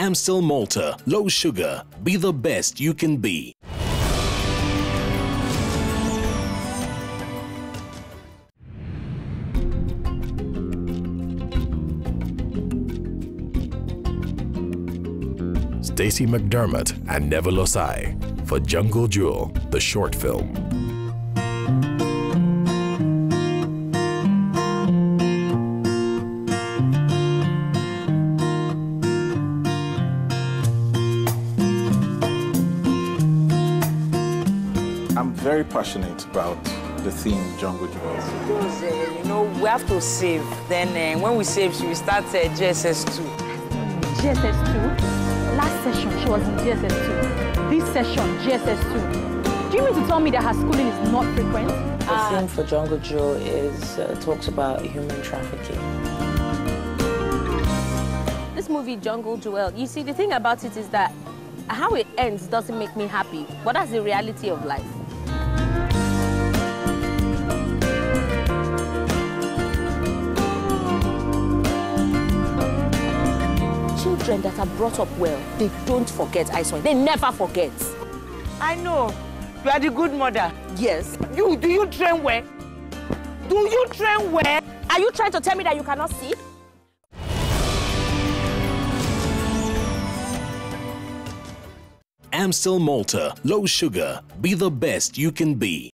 Amstel Malta, low sugar. Be the best you can be. Stacey McDermott and Neville Ossai for Jungle Jewel, the short film. Very passionate about the theme Jungle Jewels. Because, uh, you know, we have to save. Then uh, when we save, she will start uh, GSS2. GSS2. Last session, she was in GSS2. This session, GSS2. Do you mean to tell me that her schooling is not frequent? The theme for Jungle Jewel is uh, talks about human trafficking. This movie, Jungle Jewel, you see, the thing about it is that how it ends doesn't make me happy, but that's the reality of life. Children that are brought up well, they don't forget, I swear. They never forget. I know. You are the good mother. Yes. You, do you train well? Do you train well? Are you trying to tell me that you cannot see? Amstel Malta, low sugar. Be the best you can be.